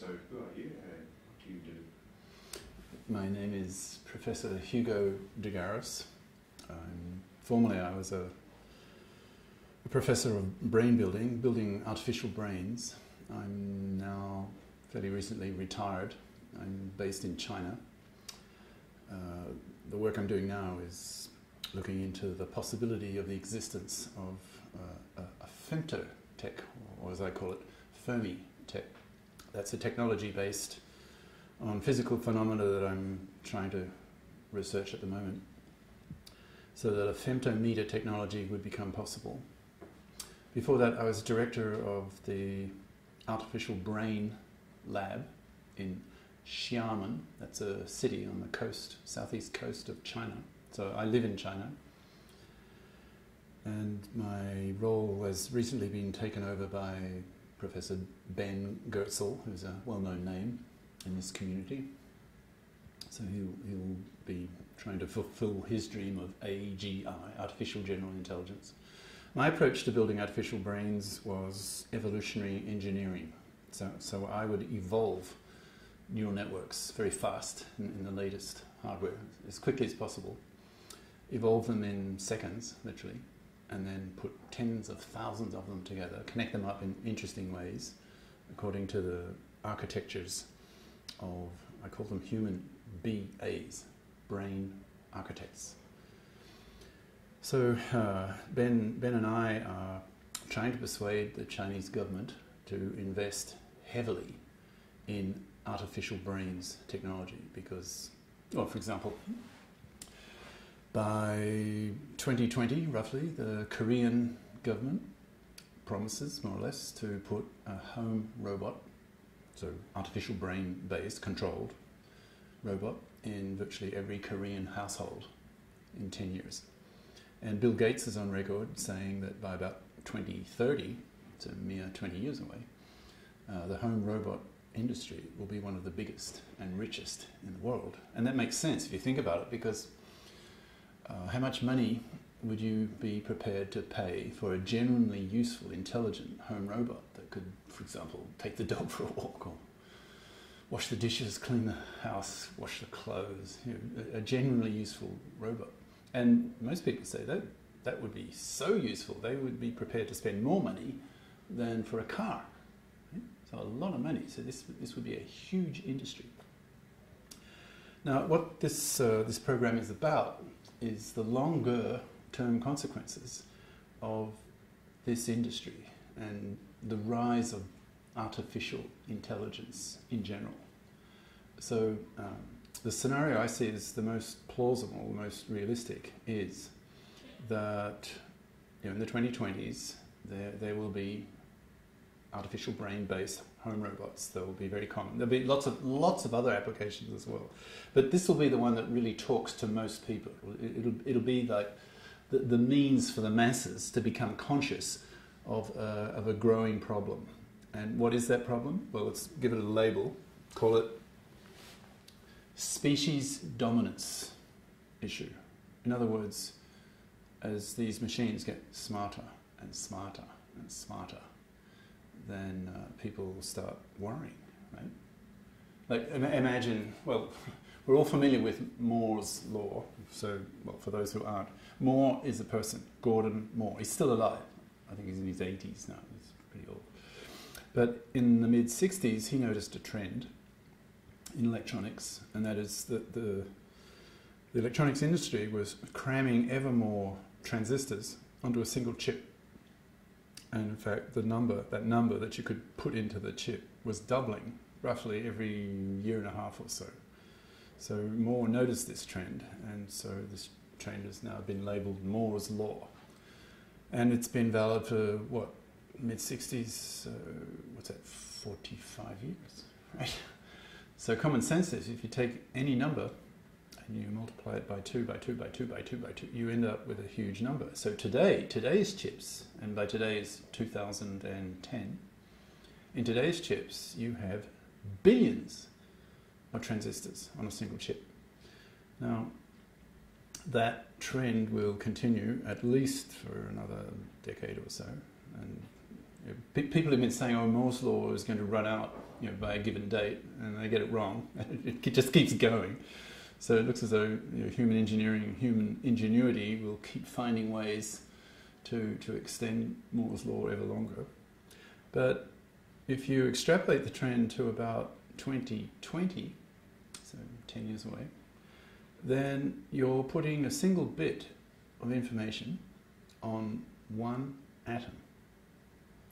So, who are you and what do you do? My name is Professor Hugo de Garis. Um, formerly, I was a, a professor of brain building, building artificial brains. I'm now fairly recently retired. I'm based in China. Uh, the work I'm doing now is looking into the possibility of the existence of uh, a, a femtotech, or as I call it, Fermi tech. That's a technology based on physical phenomena that I'm trying to research at the moment, so that a femtometer technology would become possible. Before that, I was director of the Artificial Brain Lab in Xiamen. That's a city on the coast, southeast coast of China. So I live in China. And my role has recently been taken over by Professor Ben Goertzel, who's a well known name in this community. So he'll, he'll be trying to fulfill his dream of AGI, Artificial General Intelligence. My approach to building artificial brains was evolutionary engineering. So, so I would evolve neural networks very fast in, in the latest hardware, as quickly as possible, evolve them in seconds, literally, and then put tens of thousands of them together, connect them up in interesting ways according to the architectures of, I call them human BAs, brain architects. So uh, Ben, ben and I are trying to persuade the Chinese government to invest heavily in artificial brains technology because, well, for example, by 2020, roughly, the Korean government promises, more or less, to put a home robot, so artificial brain based, controlled robot, in virtually every Korean household in 10 years. And Bill Gates is on record saying that by about 2030, it's a mere 20 years away, uh, the home robot industry will be one of the biggest and richest in the world. And that makes sense if you think about it, because uh, how much money would you be prepared to pay for a genuinely useful, intelligent home robot that could, for example, take the dog for a walk or wash the dishes, clean the house, wash the clothes? You know, a, genuinely useful robot. And most people say that that would be so useful, they would be prepared to spend more money than for a car. So a lot of money. So this, this would be a huge industry. Now, what this, uh, this program is about is the longer term consequences of this industry and the rise of artificial intelligence in general. So, um, the scenario I see as the most plausible, the most realistic, is that you know, in the 2020s there, there will be artificial brain based home robots that will be very common. There'll be lots of lots of other applications as well, but this will be the one that really talks to most people. It'll it'll be like the, the means for the masses to become conscious of a, of a growing problem. And what is that problem? Well, let's give it a label. Call it species dominance issue. In other words, as these machines get smarter and smarter and smarter, then uh, people start worrying, right? Like imagine, well, we're all familiar with Moore's law. So, well, for those who aren't, Moore is a person, Gordon Moore. He's still alive. I think he's in his 80s now. He's pretty old. But in the mid 60s, he noticed a trend in electronics, and that is that the, the electronics industry was cramming ever more transistors onto a single chip and in fact, the number, that number that you could put into the chip was doubling roughly every year and a half or so. So Moore noticed this trend, and so this trend has now been labelled Moore's Law. And it's been valid for what, mid 60s, uh, what's that, 45 years, right? So common sense is if you take any number and you multiply it by 2 by 2 by 2 by 2 by 2, you end up with a huge number. So today, today's chips, and by today is 2010, in today's chips you have billions of transistors on a single chip. Now, that trend will continue at least for another decade or so, and people have been saying, "Oh, Moore's law is going to run out, you know, by a given date," and they get it wrong. it just keeps going. So it looks as though you know, human engineering, human ingenuity, will keep finding ways to to extend Moore's law ever longer. But if you extrapolate the trend to about 2020, so 10 years away, then you're putting a single bit of information on one atom.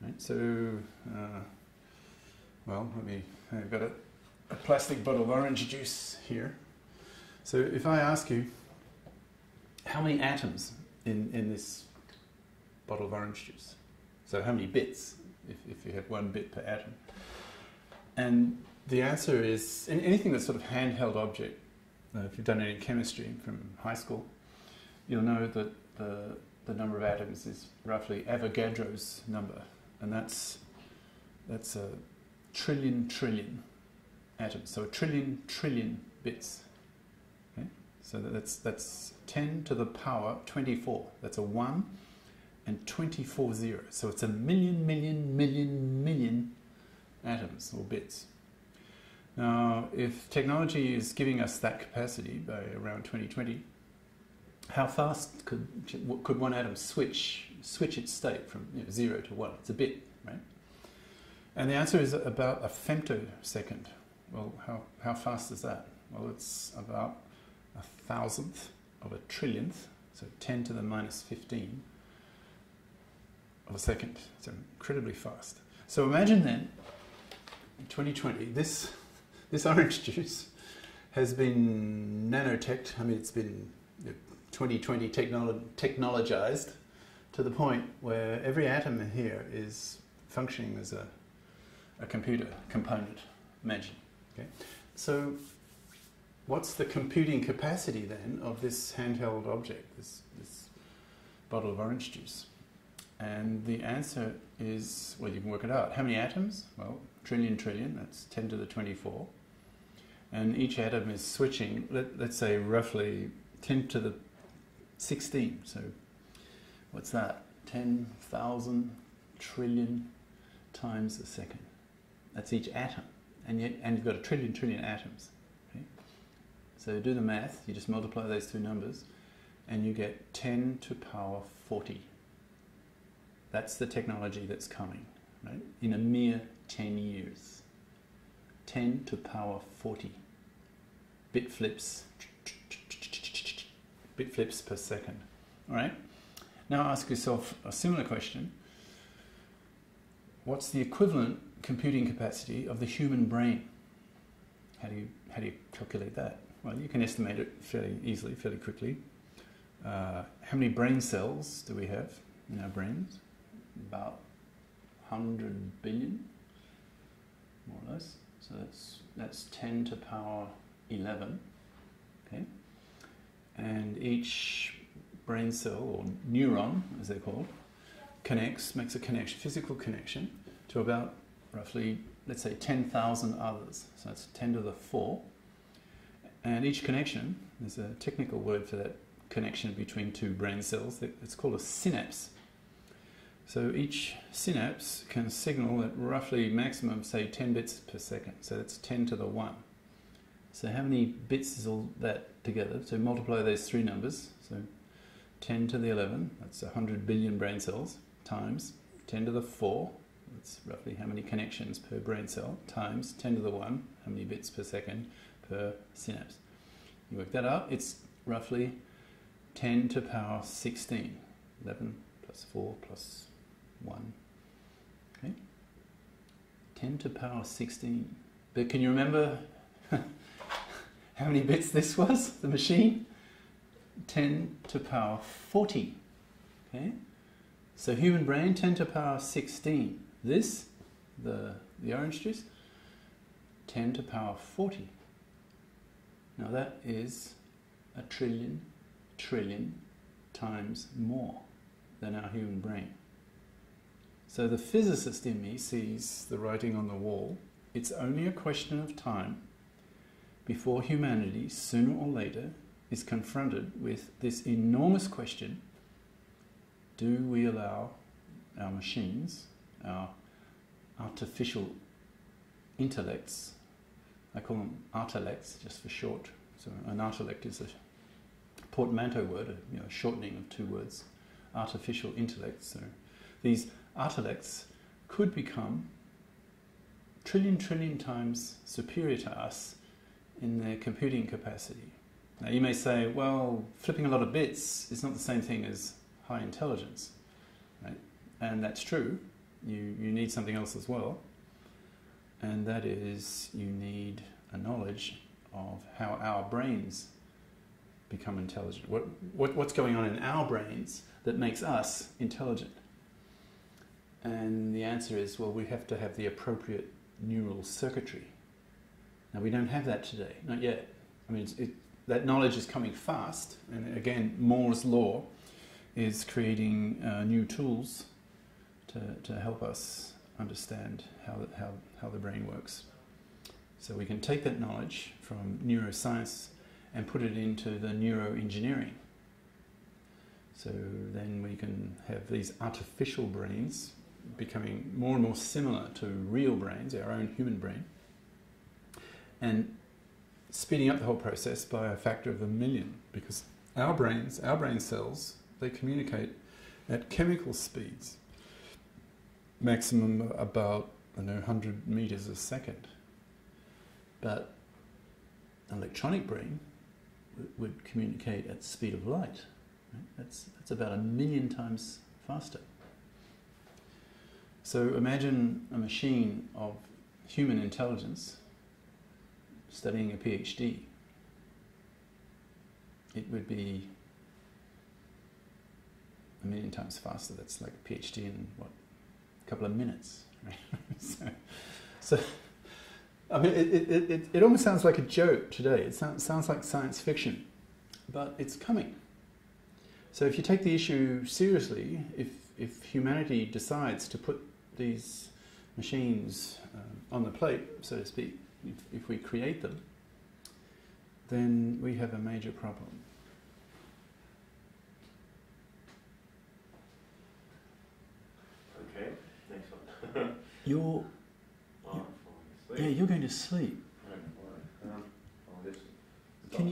Right? So, uh, well, let me, I've got a, a plastic bottle of orange juice here. So if I ask you, how many atoms in, in this bottle of orange juice? So how many bits, if, if you had one bit per atom? And the answer is anything that's sort of handheld object. Uh, if you've done any chemistry from high school, you'll know that the, the number of atoms is roughly Avogadro's number, and that's that's a trillion trillion atoms. So a trillion trillion bits. So that's that's 10 to the power 24. That's a 1 and 24 zeros. So it's a million, million, million, million atoms or bits. Now, if technology is giving us that capacity by around 2020, how fast could could one atom switch switch its state from you know, zero to one? It's a bit, right? And the answer is about a femtosecond. Well, how, how fast is that? Well, it's about a thousandth of a trillionth, so 10 to the minus 15 of a second. It's incredibly fast. So imagine then, in 2020, this this orange juice has been nanotech. I mean, it's been 2020 technolo- technologized to the point where every atom here is functioning as a, a computer component. Imagine. Okay? So, what's the computing capacity then of this handheld object, this, this bottle of orange juice? And the answer is well, you can work it out. How many atoms? Well, trillion, trillion, that's 10 to the 24 and each atom is switching, let, let's say roughly 10 to the 16. So what's that? 10,000 trillion times a second. That's each atom. And, yet, and you've got a trillion trillion atoms. So do the math, you just multiply those two numbers, and you get 10 to power 40. That's the technology that's coming, right? In a mere 10 years. 10 to power 40 bit flips, bit flips per second. All right. Now ask yourself a similar question. What's the equivalent computing capacity of the human brain? How do you how do you calculate that? Well, you can estimate it fairly easily, fairly quickly. Uh, how many brain cells do we have in our brains? About 100 billion, more or less. So that's, that's 10 to the power 11. Okay? And each brain cell, or neuron as they're called, connects, makes a connection, physical connection, to about roughly, let's say, 10,000 others. So that's 10 to the 4. And each connection, there's a technical word for that connection between two brain cells, it's called a synapse. So each synapse can signal at roughly maximum, say 10 bits per second. So that's 10 to the 1. So how many bits is all that together? So multiply those three numbers. So 10 to the 11, that's 100 billion brain cells, times 10 to the 4, that's roughly how many connections per brain cell, times 10 to the 1, how many bits per second per synapse. You work that out, it's roughly 10 to power 16. 11 plus 4 plus 1. Okay? 10 to power 16. But can you remember how many bits this was, the machine? 10 to power 40. Okay? So human brain, 10 to power 16. This, the, the orange juice, 10 to power 40. Now that is a trillion, trillion times more than our human brain. So the physicist in me sees the writing on the wall. It's only a question of time before humanity, sooner or later, is confronted with this enormous question do we allow our machines, our artificial intellects. I call them artilects just for short. So an artilect is a portmanteau word, a you know, shortening of two words. Artificial intellects. So these artilects could become trillion trillion times superior to us in their computing capacity. Now you may say, well, flipping a lot of bits is not the same thing as high intelligence, right? And that's true. You, you need something else as well, and that is you need a knowledge of how our brains become intelligent. What, what, what's going on in our brains that makes us intelligent? And the answer is well, we have to have the appropriate neural circuitry. Now, we don't have that today, not yet. I mean, it, that knowledge is coming fast, and again, Moore's law is creating uh, new tools to, to help us understand how, how, how the brain works. So we can take that knowledge from neuroscience and put it into the neuroengineering. So then we can have these artificial brains becoming more and more similar to real brains, our own human brain, and speeding up the whole process by a factor of a million because our brains, our brain cells, they communicate at chemical speeds, maximum about I know 100 meters a second. But an electronic brain would communicate at speed of light. That's, that's about a million times faster. So imagine a machine of human intelligence studying a PhD. It would be a million times faster. That's like a PhD in what, a couple of minutes. So, so, I mean, it, it, it, it almost sounds like a joke today. It sounds, sounds like science fiction, but it's coming. So if you take the issue seriously, if, if humanity decides to put these machines um, on the plate, so to speak, if, if we create them, then we have a major problem. Okay, next one. You're, yeah, you're going to sleep. Boy. This- Can you-